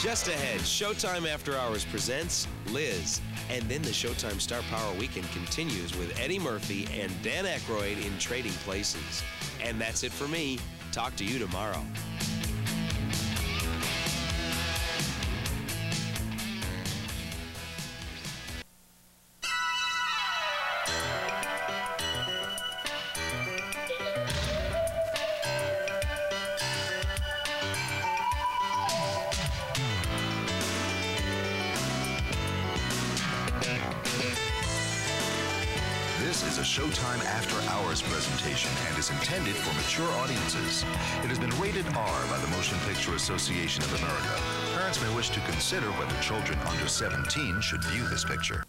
Just ahead, Showtime After Hours presents Liz. And then the Showtime Star Power Weekend continues with Eddie Murphy and Dan Aykroyd in Trading Places. And that's it for me. Talk to you tomorrow. This is a Showtime After Hours presentation and is intended for mature audiences. It has been rated R by the Motion Picture Association of America. Parents may wish to consider whether children under 17 should view this picture.